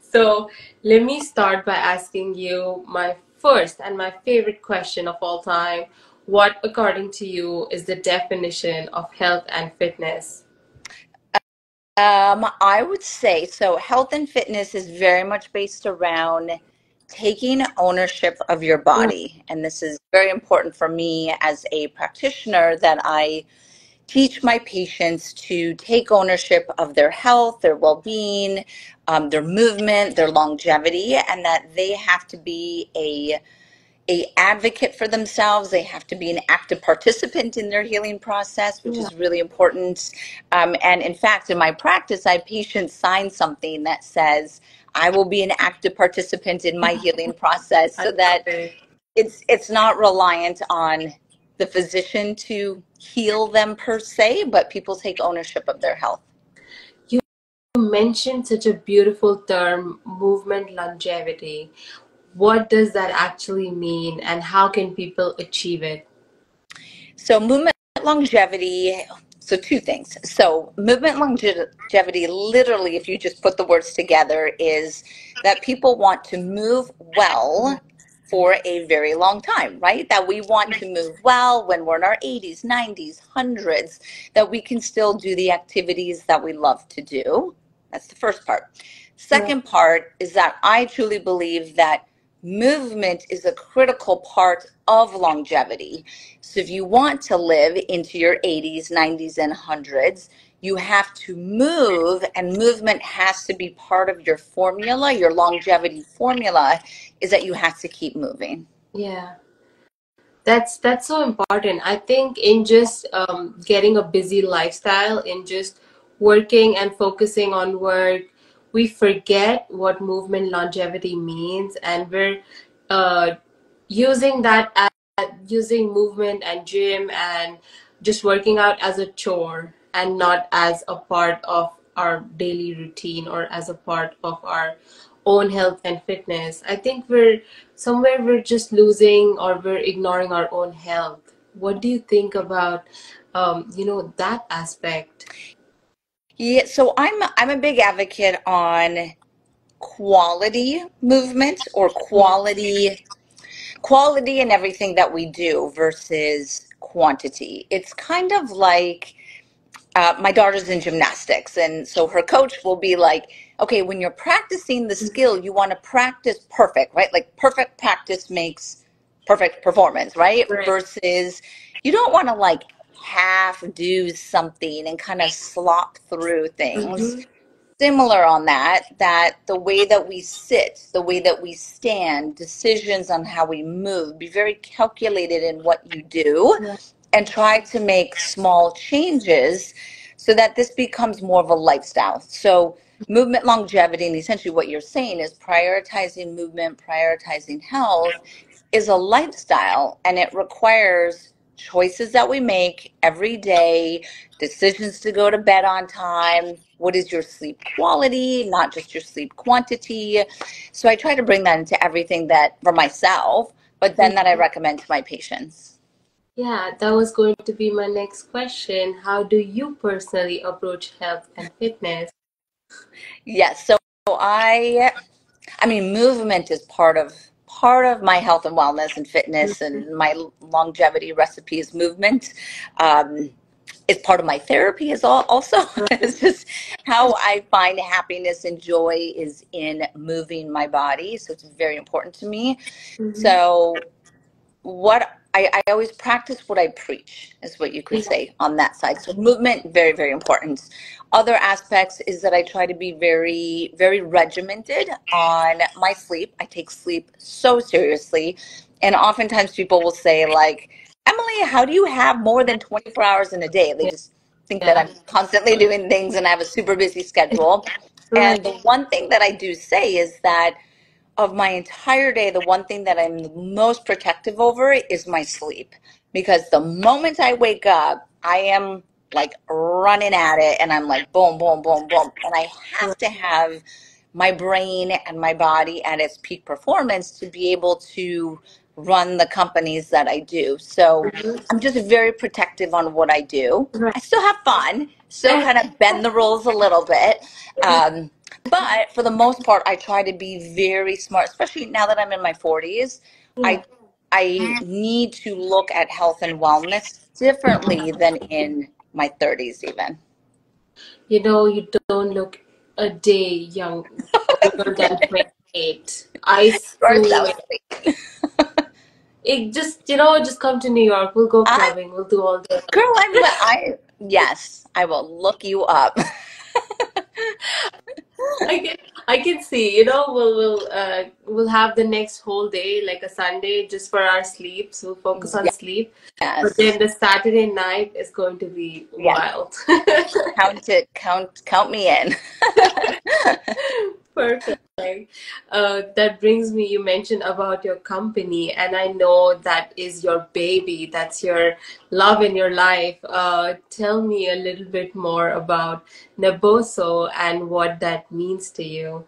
So let me start by asking you my first and my favorite question of all time. What, according to you, is the definition of health and fitness? Um, I would say so. Health and fitness is very much based around taking ownership of your body. And this is very important for me as a practitioner that I teach my patients to take ownership of their health, their well being, um, their movement, their longevity, and that they have to be a a advocate for themselves. They have to be an active participant in their healing process, which yeah. is really important. Um, and in fact, in my practice, I have patients sign something that says, "I will be an active participant in my healing process," so that it's it's not reliant on the physician to heal them per se, but people take ownership of their health. You mentioned such a beautiful term, movement longevity. What does that actually mean, and how can people achieve it? So, movement longevity, so two things. So, movement longevity, literally, if you just put the words together, is that people want to move well for a very long time, right? That we want to move well when we're in our 80s, 90s, hundreds, that we can still do the activities that we love to do. That's the first part. Second part is that I truly believe that movement is a critical part of longevity. So if you want to live into your 80s, 90s, and 100s, you have to move and movement has to be part of your formula. Your longevity formula is that you have to keep moving. Yeah. That's that's so important. I think in just um, getting a busy lifestyle in just working and focusing on work we forget what movement longevity means and we're uh, using that as, using movement and gym and just working out as a chore and not as a part of our daily routine or as a part of our own health and fitness. I think we're somewhere we're just losing or we're ignoring our own health. What do you think about um, you know that aspect? Yeah, so I'm I'm a big advocate on quality movement or quality quality in everything that we do versus quantity. It's kind of like uh, my daughter's in gymnastics, and so her coach will be like, okay, when you're practicing the skill, you want to practice perfect, right? Like perfect practice makes perfect performance, right? right. Versus you don't want to like half do something and kind of slop through things. Mm-hmm. Similar on that, that the way that we sit, the way that we stand, decisions on how we move, be very calculated in what you do. Yeah and try to make small changes so that this becomes more of a lifestyle. So, movement longevity, and essentially what you're saying is prioritizing movement, prioritizing health is a lifestyle and it requires choices that we make every day, decisions to go to bed on time. What is your sleep quality, not just your sleep quantity? So I try to bring that into everything that for myself, but then that I mm-hmm. recommend to my patients. Yeah, that was going to be my next question. How do you personally approach health and fitness? Yes, so I I mean movement is part of part of my health and wellness and fitness and mm-hmm. my longevity recipes movement. Um, it's part of my therapy is all also it's just how I find happiness and joy is in moving my body. So it's very important to me. Mm-hmm. So what I, I always practice what I preach, is what you could say on that side. So movement, very, very important. Other aspects is that I try to be very, very regimented on my sleep. I take sleep so seriously. And oftentimes people will say, like, Emily, how do you have more than 24 hours in a day? They just think that I'm constantly doing things and I have a super busy schedule. And the one thing that I do say is that of my entire day, the one thing that I'm most protective over is my sleep. Because the moment I wake up, I am like running at it and I'm like boom, boom, boom, boom. And I have to have my brain and my body at its peak performance to be able to run the companies that I do. So mm-hmm. I'm just very protective on what I do. I still have fun, still kind of bend the rules a little bit. Um, but for the most part, I try to be very smart, especially now that I'm in my 40s. Yeah. I mm. I mm. need to look at health and wellness differently than in my 30s even. You know, you don't look a day young older than 28. I swear. It just, you know, just come to New York. We'll go I clubbing. We'll do all the. girl, I'm I yes, I will look you up. I can, I can see. You know, we'll we'll uh we'll have the next whole day like a Sunday just for our sleep. So we'll focus on sleep. But Yes. then the Saturday night is going to be Yes. wild. Count it, count count me in. Perfect. Uh, that brings me, you mentioned about your company, and I know that is your baby. That's your love in your life. Uh, tell me a little bit more about Naboso and what that means to you.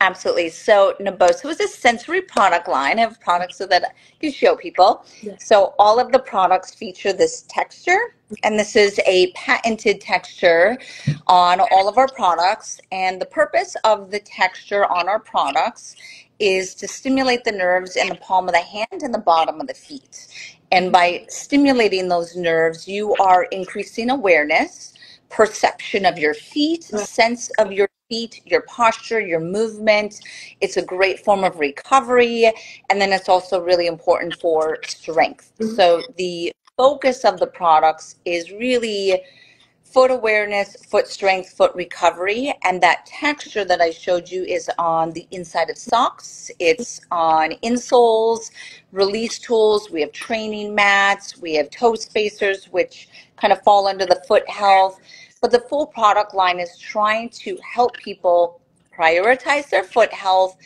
Absolutely. So Naboso is a sensory product line of products so that can show people. Yeah. So all of the products feature this texture, and this is a patented texture on all of our products. And the purpose of the texture on our products is to stimulate the nerves in the palm of the hand and the bottom of the feet. And by stimulating those nerves, you are increasing awareness, perception of your feet, sense of your feet, your posture, your movement. It's a great form of recovery. And then it's also really important for strength. Mhm. So the focus of the products is really foot awareness, foot strength, foot recovery. And that texture that I showed you is on the inside of socks, it's on insoles, release tools. We have training mats, we have toe spacers, which kind of fall under the foot health. But the full product line is trying to help people prioritize their foot health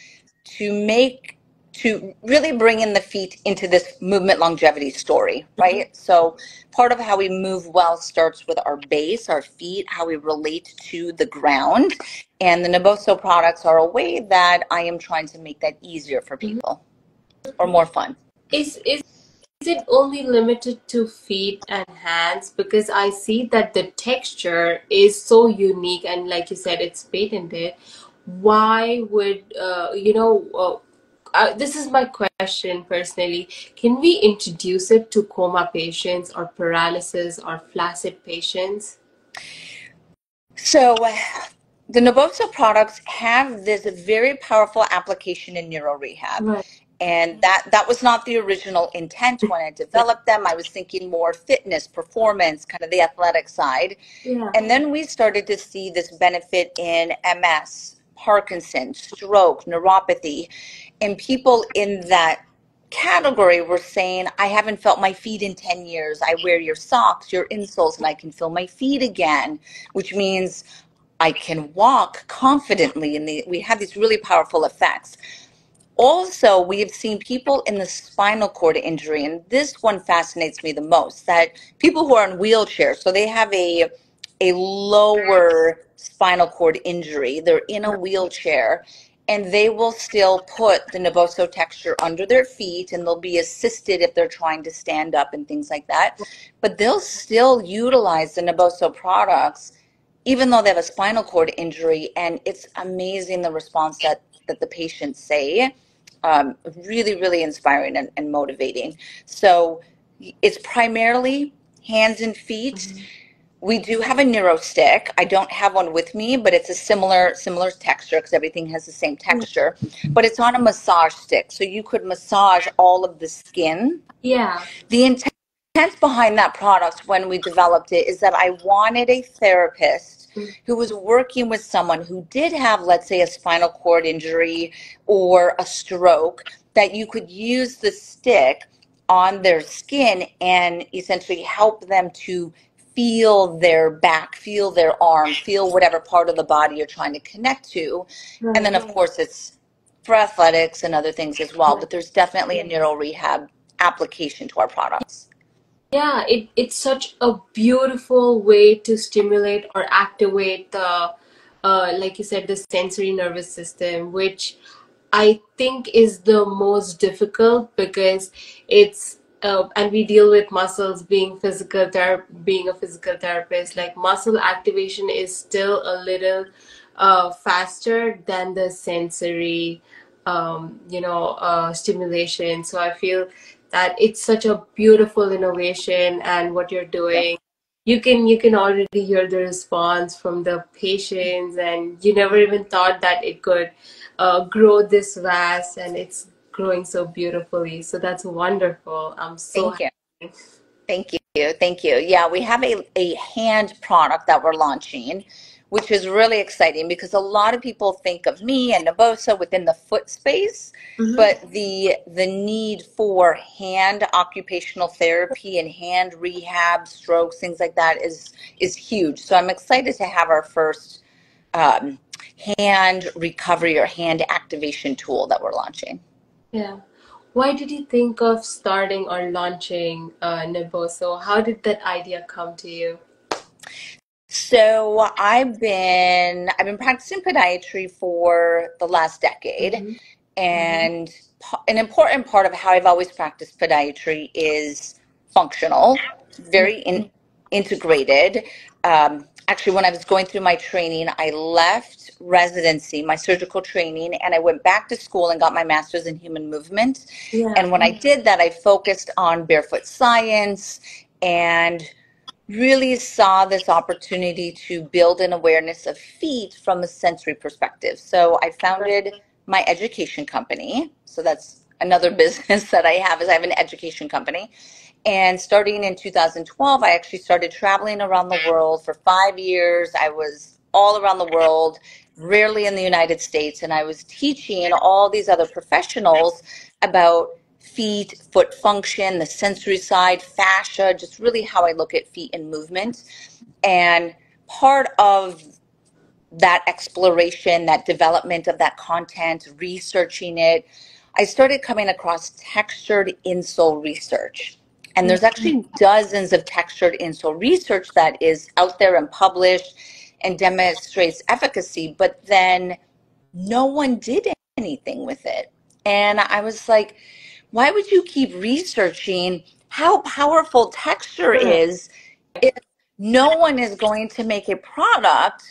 to make to really bring in the feet into this movement longevity story, right? So part of how we move well starts with our base, our feet, how we relate to the ground. And the Naboso products are a way that I am trying to make that easier for people or more fun. Is is is it only limited to feet and hands? Because I see that the texture is so unique and like you said, it's patented. Why would uh, you know? Uh, uh, this is my question personally. Can we introduce it to coma patients or paralysis or flaccid patients? So the Naboso products have this very powerful application in neuro rehab. Right. And that that was not the original intent when I developed them. I was thinking more fitness, performance, kind of the athletic side. Yeah. And then we started to see this benefit in MS, Parkinson's, stroke, neuropathy, and people in that category were saying, I haven't felt my feet in 10 years. I wear your socks, your insoles, and I can feel my feet again, which means I can walk confidently. And we have these really powerful effects. Also, we have seen people in the spinal cord injury, and this one fascinates me the most that people who are in wheelchairs, so they have a a lower spinal cord injury, they're in a wheelchair, and they will still put the Naboso texture under their feet and they'll be assisted if they're trying to stand up and things like that. But they'll still utilize the Naboso products even though they have a spinal cord injury, and it's amazing the response that, that the patients say. Um, really, really inspiring and, and motivating. So it's primarily hands and feet. We do have a neuro stick. I don't have one with me, but it's a similar similar texture because everything has the same mm. texture. But it's on a massage stick, so you could massage all of the skin. Yeah. The intent behind that product when we developed it is that I wanted a therapist mm. who was working with someone who did have, let's say, a spinal cord injury or a stroke, that you could use the stick on their skin and essentially help them to feel their back, feel their arm, feel whatever part of the body you're trying to connect to. And then, of course, it's for athletics and other things as well. But there's definitely a neural rehab application to our products. Yeah, it, it's such a beautiful way to stimulate or activate the, uh, like you said, the sensory nervous system, which I think is the most difficult because it's, uh, and we deal with muscles being physical ther being a physical therapist, like muscle activation is still a little uh, faster than the sensory, um, you know, uh, stimulation. So I feel that it's such a beautiful innovation, and what you're doing, you can you can already hear the response from the patients, and you never even thought that it could uh, grow this vast, and it's growing so beautifully. So that's wonderful. I'm so Thank you. Thank you. Thank you. Yeah, we have a, a hand product that we're launching, which is really exciting because a lot of people think of me and Naboso within the foot space, Mhm. but the the need for hand occupational therapy and hand rehab, strokes, things like that is is huge. So I'm excited to have our first um, hand recovery or hand activation tool that we're launching. Yeah. Why did you think of starting or launching uh, Naboso? How did that idea come to you? So I've been I've been practicing podiatry for the last decade, Mhm. and pa- an important part of how I've always practiced podiatry is functional, very in, integrated. Um, actually, when I was going through my training, I left residency, my surgical training, and I went back to school and got my master's in human movement. Yeah. And when I did that, I focused on barefoot science and really saw this opportunity to build an awareness of feet from a sensory perspective. So I founded my education company. So that's another business that I have is I have an education company. And starting in 2012, I actually started traveling around the world for 5 years. I was all around the world, rarely in the United States, and I was teaching all these other professionals about feet, foot function, the sensory side, fascia, just really how I look at feet and movement. And part of that exploration, that development of that content, researching it, I started coming across textured insole research. And there's actually mm-hmm. dozens of textured insole research that is out there and published and demonstrates efficacy, but then no one did anything with it. And I was like, why would you keep researching how powerful texture is if no one is going to make a product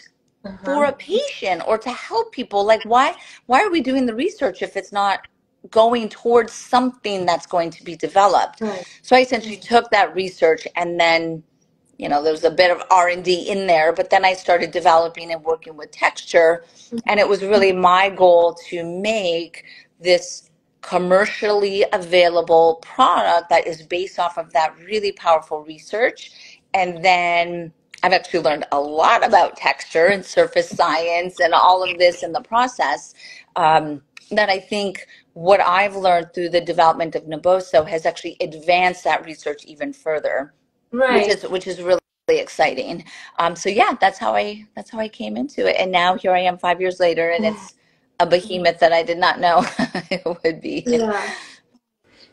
Uh-huh. for a patient or to help people like why why are we doing the research if it's not going towards something that's going to be developed Right. so i essentially took that research and then you know there was a bit of r&d in there but then i started developing and working with texture and it was really my goal to make this commercially available product that is based off of that really powerful research and then I've actually learned a lot about texture and surface science and all of this in the process. Um, that I think what I've learned through the development of Naboso has actually advanced that research even further, which is which is really, really exciting. Um, so yeah, that's how I that's how I came into it, and now here I am five years later, and it's a behemoth that I did not know it would be. Yeah.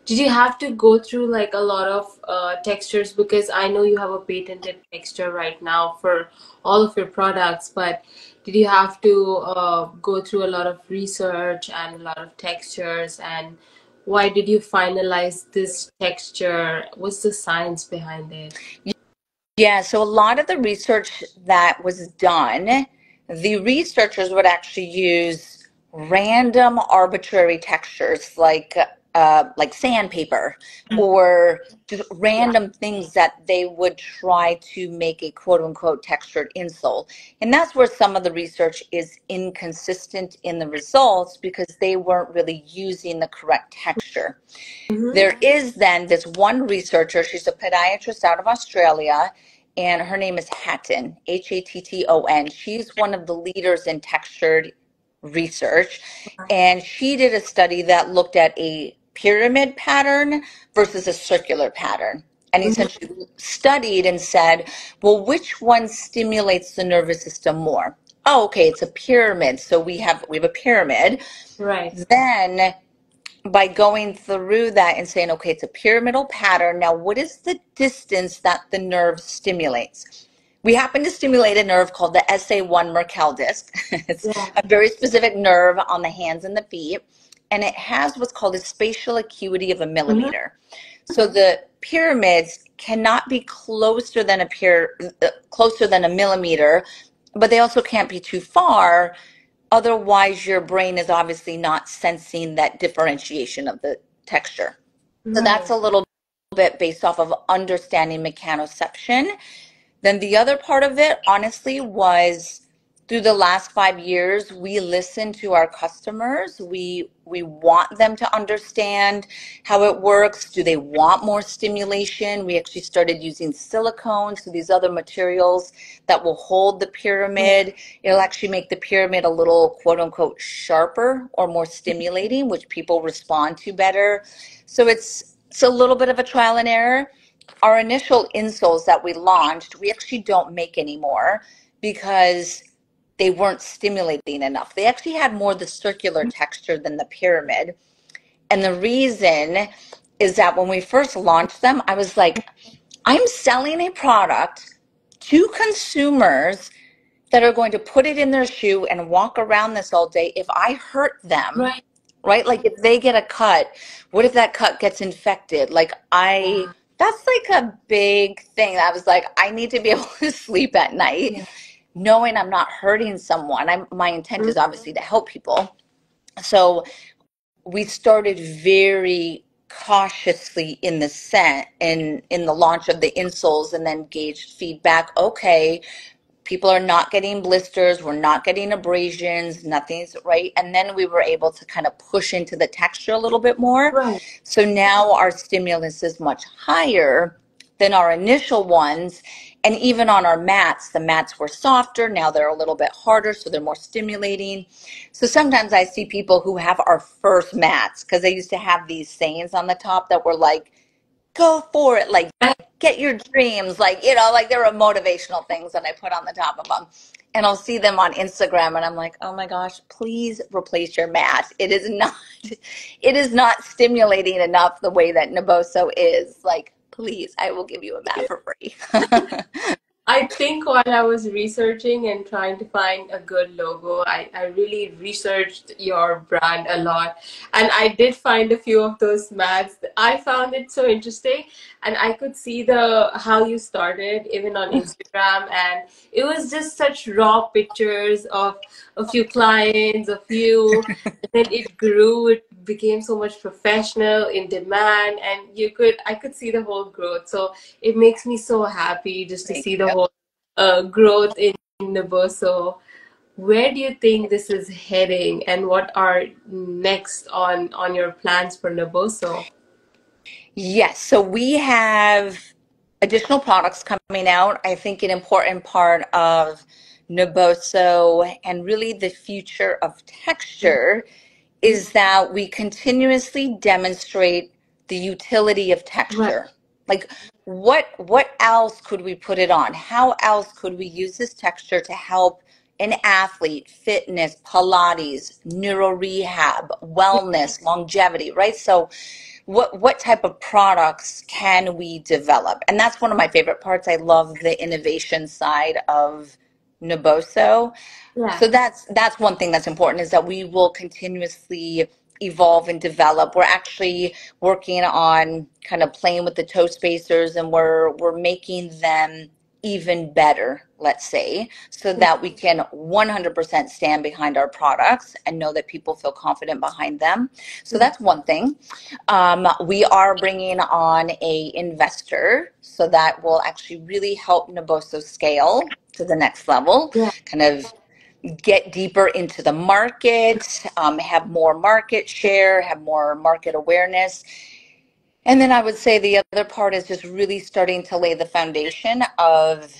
Did you have to go through like a lot of uh, textures? Because I know you have a patented texture right now for all of your products, but did you have to uh, go through a lot of research and a lot of textures? And why did you finalize this texture? What's the science behind it? Yeah, so a lot of the research that was done, the researchers would actually use random arbitrary textures like uh, like sandpaper or just random things that they would try to make a quote unquote textured insole. And that's where some of the research is inconsistent in the results because they weren't really using the correct texture. Mhm. There is then this one researcher, she's a podiatrist out of Australia, and her name is Hatton, H A T T O N. She's one of the leaders in textured research, and she did a study that looked at a pyramid pattern versus a circular pattern. And essentially mm-hmm. studied and said, well, which one stimulates the nervous system more? Oh, okay, it's a pyramid. So we have we have a pyramid Right. then by going through that and saying, okay, it's a pyramidal pattern. Now, what is the distance that the nerve stimulates? We happen to stimulate a nerve called the SA1 Merkel disc. it's Yeah. a very specific nerve on the hands and the feet, and it has what's called a spatial acuity of a millimeter. So the pyramids cannot be closer than a pyr- uh, closer than a millimeter but they also can't be too far. Otherwise, your brain is obviously not sensing that differentiation of the texture. So that's a little bit based off of understanding mechanoception. Then the other part of it, honestly, was through the last five years, we listen to our customers. We we want them to understand how it works. Do they want more stimulation? We actually started using silicone, so these other materials that will hold the pyramid. It'll actually make the pyramid a little quote unquote sharper or more stimulating, which people respond to better. So it's it's a little bit of a trial and error. Our initial insoles that we launched, we actually don't make anymore because they weren't stimulating enough. They actually had more the circular mm-hmm. texture than the pyramid. And the reason is that when we first launched them, I was like, I'm selling a product to consumers that are going to put it in their shoe and walk around this all day. If I hurt them, Right. right? Like if they get a cut, what if that cut gets infected? Like I, that's like a big thing. I was like, I need to be able to sleep at night Yeah. Knowing I'm not hurting someone. I'm, my intent is Mhm. obviously to help people. So we started very cautiously in the set in in the launch of the insoles and then gauged feedback. Okay, people are not getting blisters, we're not getting abrasions, nothing's right. And then we were able to kind of push into the texture a little bit more. Right. So now our stimulus is much higher than our initial ones. And even on our mats, the mats were softer. Now they're a little bit harder, so they're more stimulating. So sometimes I see people who have our first mats because they used to have these sayings on the top that were like, go for it, like get your dreams, like, you know, like there were motivational things that I put on the top of them. And I'll see them on Instagram and I'm like, oh my gosh, please replace your mat. It is not, it is not stimulating enough the way that Naboso is. Like, please, I will give you a mat for free. I think while I was researching and trying to find a good logo, I, I really researched your brand a lot. And I did find a few of those mats. I found it so interesting. And I could see the how you started even on mm. Instagram. And it was just such raw pictures of a few clients, of you. and then it grew, it became so much professional, in demand, and you could I could see the whole growth. So it makes me so happy just to Thank see the you. whole uh, growth in Naboso. Where do you think this is heading, and what are next on on your plans for Naboso? Yes, so we have additional products coming out. I think an important part of Naboso and really the future of texture is that we continuously demonstrate the utility of Right. texture. Like what what else could we put it on? How else could we use this texture to help an athlete, fitness, Pilates, neuro rehab, wellness, longevity, right? So what what type of products can we develop? And that's one of my favorite parts. I love the innovation side of Naboso. Yeah. So that's that's one thing that's important is that we will continuously evolve and develop. We're actually working on kind of playing with the toe spacers and we're we're making them even better, let's say, so that we can 100% stand behind our products and know that people feel confident behind them. So that's one thing. Um, we are bringing on a investor, so that will actually really help Naboso scale to the next level. Yeah. Kind of get deeper into the market, um, have more market share, have more market awareness. And then I would say the other part is just really starting to lay the foundation of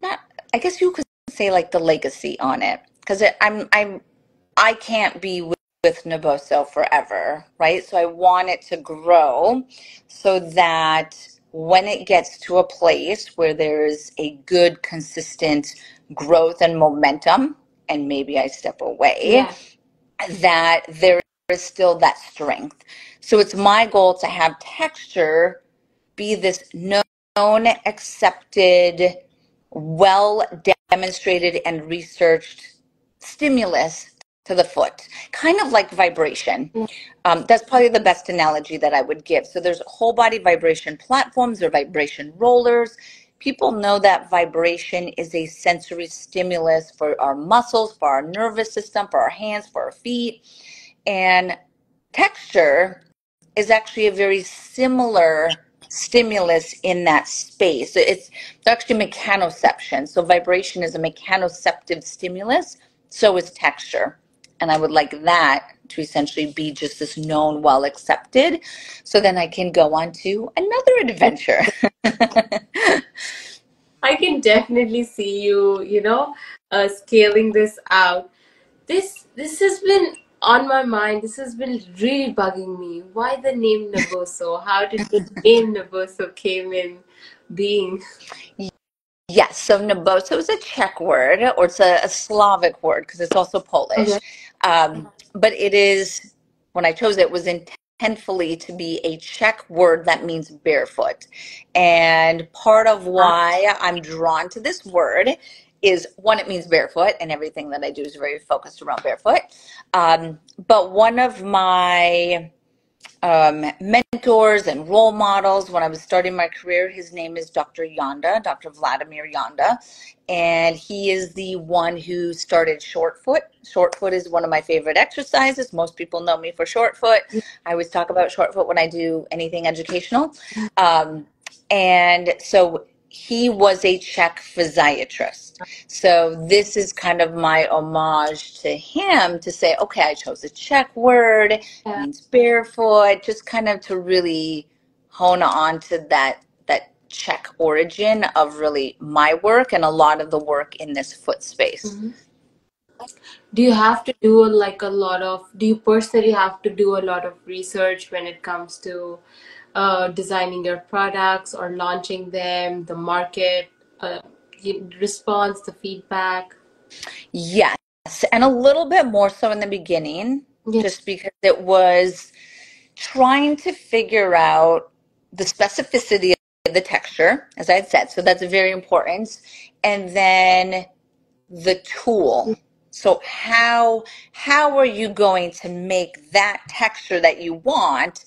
not, I guess you could say like the legacy on it, because I'm I'm I can't be with, with Naboso forever, right? So I want it to grow so that when it gets to a place where there's a good, consistent growth and momentum, and maybe I step away, Yeah. that there is still that strength. So it's my goal to have texture be this known, accepted, well demonstrated, and researched stimulus to the foot, kind of like vibration. Um, that's probably the best analogy that I would give. So there's whole body vibration platforms or vibration rollers. people know that vibration is a sensory stimulus for our muscles, for our nervous system, for our hands, for our feet. And texture is actually a very similar stimulus in that space. It's, it's actually mechanoception. So vibration is a mechanoceptive stimulus. So is texture. And I would like that to essentially be just this known, well accepted. So then I can go on to another adventure. I can definitely see you, you know, uh, scaling this out. This this has been on my mind. This has been really bugging me. Why the name Naboso? How did the name Naboso came in being? Yes, so Naboso is a Czech word, or it's a, a Slavic word because it's also Polish. Okay. Um, but it is, when I chose it, was intentfully to be a Czech word that means barefoot. And part of why I'm drawn to this word is one, it means barefoot, and everything that I do is very focused around barefoot. Um, but one of my um, mentors and role models when I was starting my career. His name is Dr. Janda, Dr. Vladimir Janda, and he is the one who started short foot. Short foot is one of my favorite exercises. Most people know me for short foot. I always talk about short foot when I do anything educational. Um, and so he was a Czech physiatrist. So this is kind of my homage to him to say, okay, I chose a Czech word, yeah. means barefoot, just kind of to really hone on to that that Czech origin of really my work and a lot of the work in this foot space. Mm-hmm. Do you have to do like a lot of do you personally have to do a lot of research when it comes to uh, designing your products or launching them, the market uh, response, the feedback? Yes, and a little bit more so in the beginning, yes. just because it was trying to figure out the specificity of the texture, as I had said. So that's very important. And then the tool. So how how are you going to make that texture that you want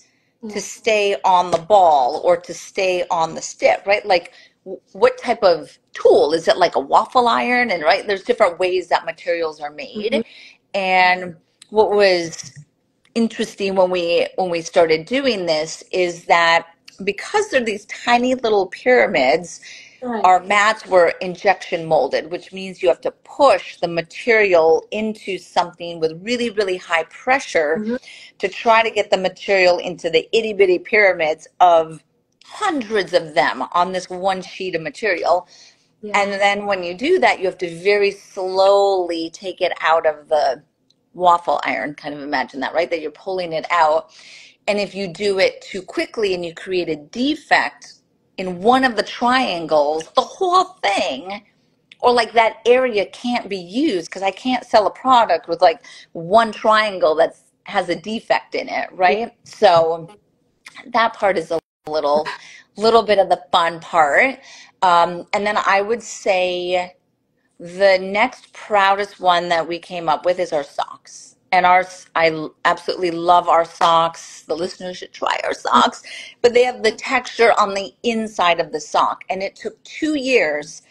to stay on the ball or to stay on the stick, right? Like what type of tool is it like a waffle iron and right there's different ways that materials are made mm-hmm. and what was interesting when we when we started doing this is that because they're these tiny little pyramids right. our mats were injection molded which means you have to push the material into something with really really high pressure mm-hmm to try to get the material into the itty bitty pyramids of hundreds of them on this one sheet of material. Yeah. And then when you do that, you have to very slowly take it out of the waffle iron. Kind of imagine that, right? That you're pulling it out. And if you do it too quickly and you create a defect in one of the triangles, the whole thing or like that area can't be used because I can't sell a product with like one triangle that has a defect in it, right? So that part is a little little bit of the fun part. Um, and then I would say the next proudest one that we came up with is our socks. And our, I absolutely love our socks. The listeners should try our socks, but they have the texture on the inside of the sock. And it took two years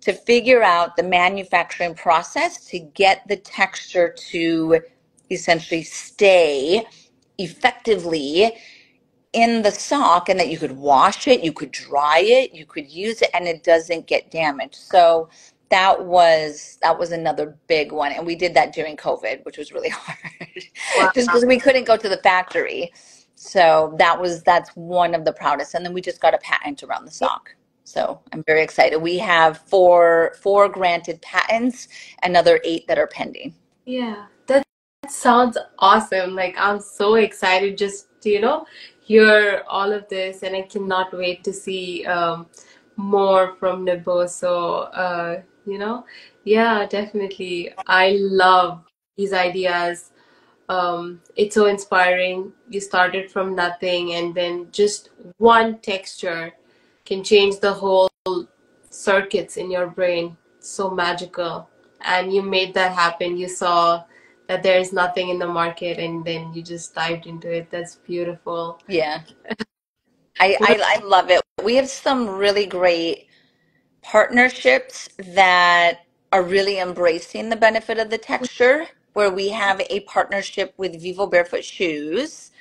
to figure out the manufacturing process to get the texture to essentially stay effectively in the sock and that you could wash it, you could dry it, you could use it and it doesn't get damaged. So that was that was another big one and we did that during covid which was really hard. Wow. just because we couldn't go to the factory. So that was that's one of the proudest and then we just got a patent around the sock. So i'm very excited. We have four four granted patents another eight that are pending. Yeah. That sounds awesome. Like I'm so excited just to, you know, hear all of this and I cannot wait to see um, more from Naboso. Uh, you know, yeah, definitely. I love these ideas. Um, it's so inspiring. You started from nothing and then just one texture can change the whole circuits in your brain. so magical. And you made that happen. You saw that there's nothing in the market and then you just dived into it. That's beautiful. Yeah. I, I, I love it. We have some really great partnerships that are really embracing the benefit of the texture, where we have a partnership with Vivobarefoot Shoes.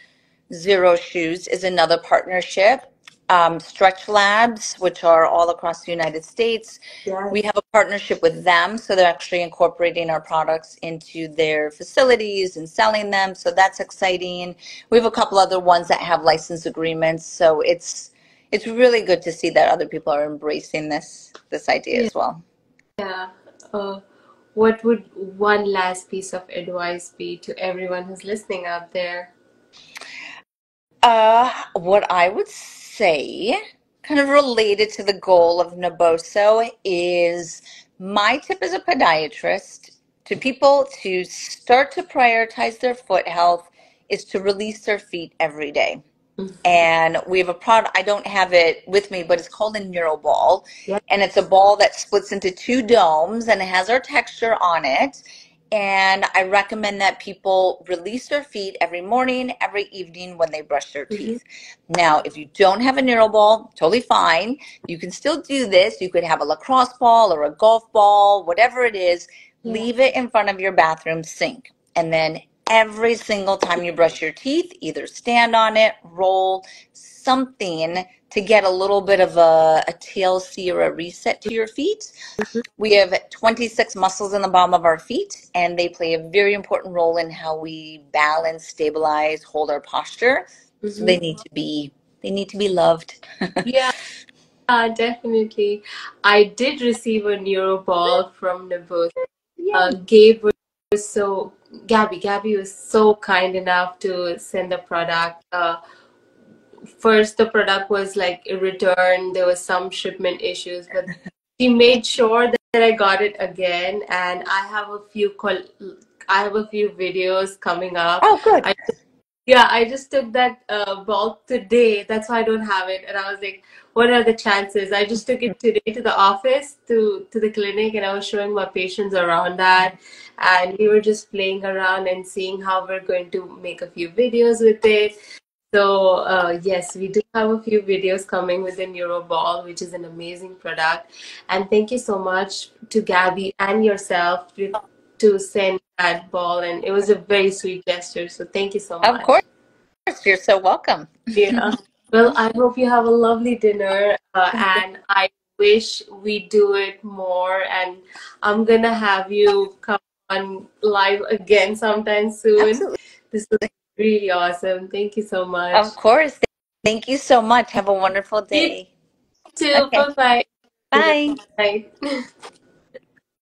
Xero Shoes is another partnership. Um, Stretch Labs, which are all across the United States, Yes. we have a partnership with them. So they're actually incorporating our products into their facilities and selling them. So that's exciting. We have a couple other ones that have license agreements. So it's it's really good to see that other people are embracing this this idea Yeah. as well. Yeah. Uh, what would one last piece of advice be to everyone who's listening out there? Uh, what I would say, kind of related to the goal of Naboso, is my tip as a podiatrist to people to start to prioritize their foot health is to release their feet every day. Mhm. And we have a product, I don't have it with me, but it's called a NeuroBall. Yeah. And it's a ball that splits into two domes and it has our texture on it. And I recommend that people release their feet every morning, every evening when they brush their Mhm. teeth. Now, if you don't have a NeuroBall, totally fine. You can still do this. You could have a lacrosse ball or a golf ball, whatever it is. Yeah. Leave it in front of your bathroom sink. And then every single time you brush your teeth, either stand on it, roll, something to get a little bit of a, a TLC or a reset to your feet. We have 26 muscles in the bottom of our feet, and they play a very important role in how we balance, stabilize, hold our posture. So Mhm. they need to be they need to be loved. Yeah, uh, definitely. I did receive a neuro ball from Nabos. Uh, Gabe was so Gabby. Gabby was so kind enough to send the product. Uh, first, the product was like a return. There was some shipment issues, but she made sure that, that I got it again. And I have a few col- I have a few videos coming up. Oh, good. I yeah, I just took that uh, bulk today. That's why I don't have it. And I was like, what are the chances? I just took it today to the office, to to the clinic, and I was showing my patients around that. And we were just playing around and seeing how we're going to make a few videos with it. So uh, yes, we do have a few videos coming with the NeuroBall, which is an amazing product. And thank you so much to Gabby and yourself to, send that ball. And it was a very sweet gesture. So thank you so much. Of course. You're so welcome. Yeah. Well, I hope you have a lovely dinner, uh, and I wish we do it more. And I'm gonna have you come on live again sometime soon. Absolutely. This was really awesome. Thank you so much. Of course. Thank you so much. Have a wonderful day. You too. Okay. Bye bye. Bye. Bye.